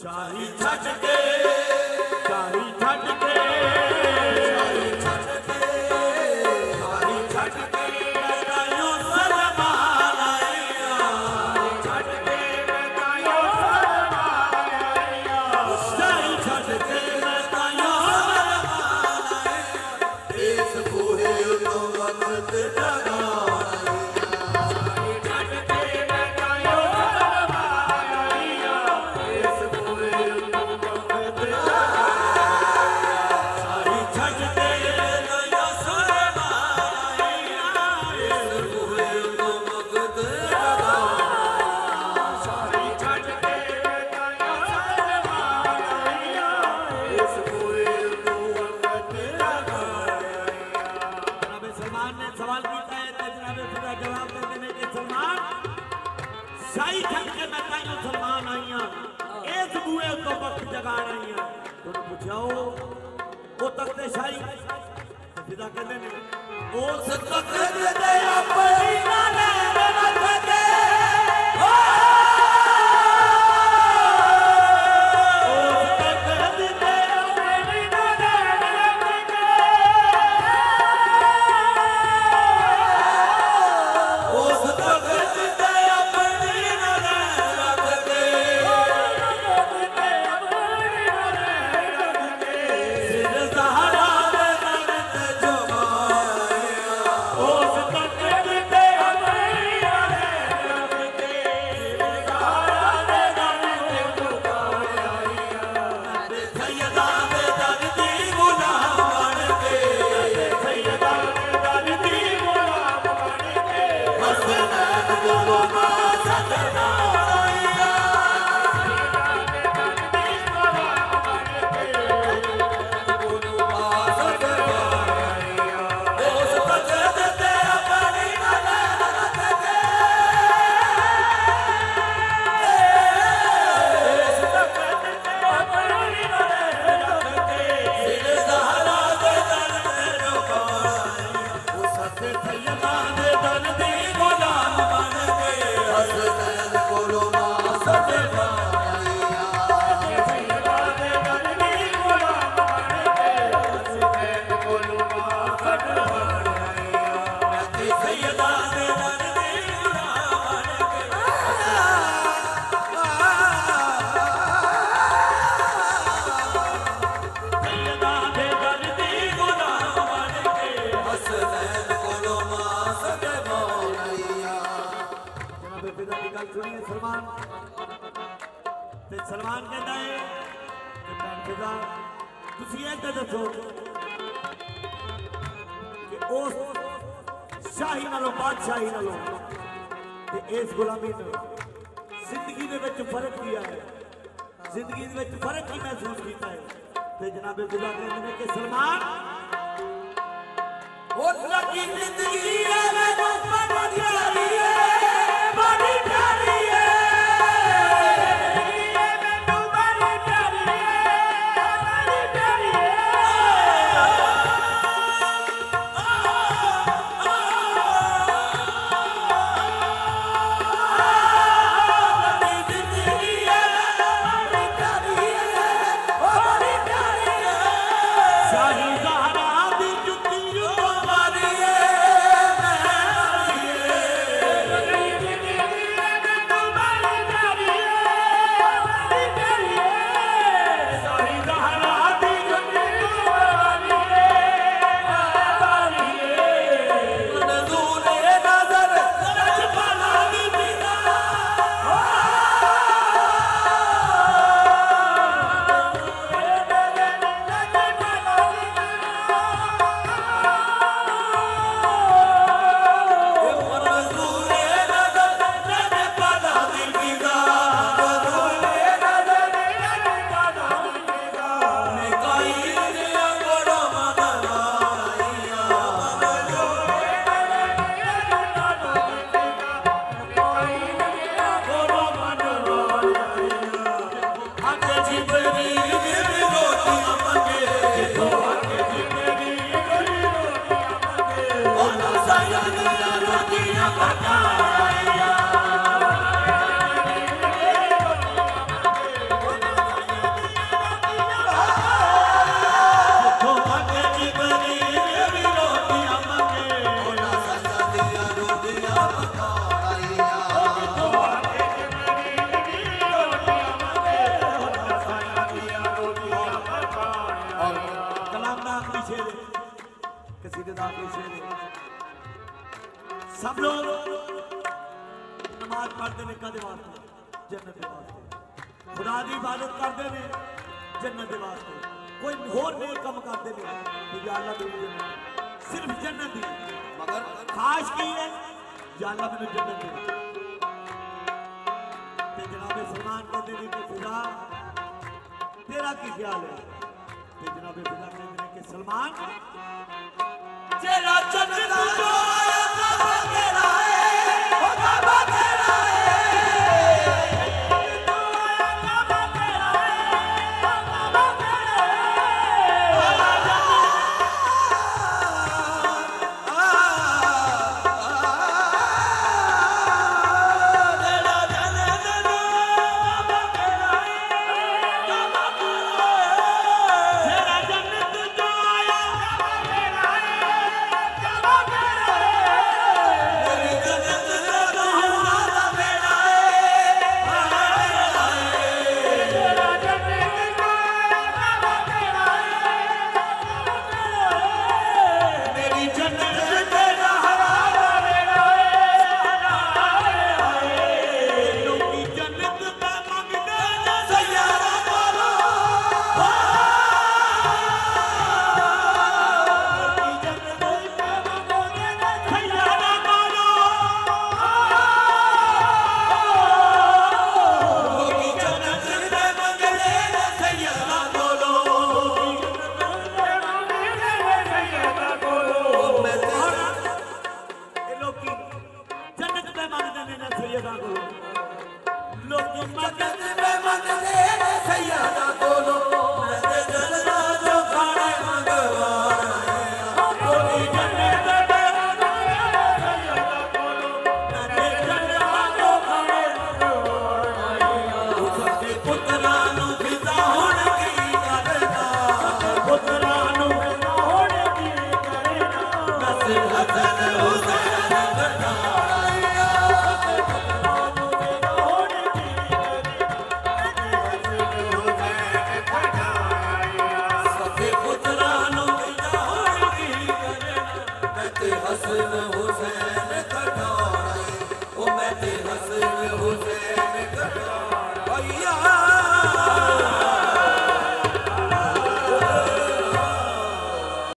ਸ਼ਾਹੀ ਛੱਡ ਕੇ ਸ਼ਾਹੀ ਜਾਓ। ਉਹ ਤਖਤ ਸ਼ਾਹੀ। ਜਿਹਦਾ ਕਹਿੰਦੇ ਨੇ ਉਹ ਤਖਤ ਦੇ ਆਪਣੀ ਨਾ ਲੈ ਜੁੜੀਏ ਸਲਮਾਨ ਤੇ ਸਲਮਾਨ ਕਹਿੰਦਾ ਹੈ ਕਿ ਪੈਨਫਿਜ਼ਾ ਤੁਸੀਂ ਇਹ ਤਾਂ ਦੱਸੋ ਕਿ ਉਸ ਸ਼ਾਹੀ ਨਾਲੋਂ, ਬਾਦਸ਼ਾਹੀ ਨਾਲੋਂ ਤੇ ਇਸ ਗੁਲਾਮੀ ਤੋਂ ਜ਼ਿੰਦਗੀ ਦੇ ਵਿੱਚ ਫ਼ਰਕ ਕੀ ਆਇਆ? ਜ਼ਿੰਦਗੀ ਦੇ ਵਿੱਚ ਫ਼ਰਕ ਕੀ ਮਹਿਸੂਸ ਕੀਤਾ ਹੈ? ਤੇ ਜਨਾਬੇ ਗੁਲਾ ਕਹਿੰਦੇ ਨੇ ਕਿ ਸਲਮਾਨ ਉਸ ਲਗੀ ਜ਼ਿੰਦਗੀ ਆ ਮੈਨੂੰ ਪਤਾ ਨਹੀਂ ਆ शेर किसी के नाम सब लोग नमाज़ पढ़ते ने कद वास्ते जन्नत दे वास्ते खुदा दी इबादत करते ने जन्नत दे वास्ते कोई होर नेक काम करते ने या अल्लाह मेरी सिर्फ़ जन्नत दी मगर खास की है या अल्लाह मेनू जन्नत दे ते जनाबे सलमान कहते ने कि खुदा, तेरा की ख्याल है? ते जनाबे खुदा कहते ਕਿ ਸਲਮਾਨ ਤੇਰਾ ਚੰਨ Oh,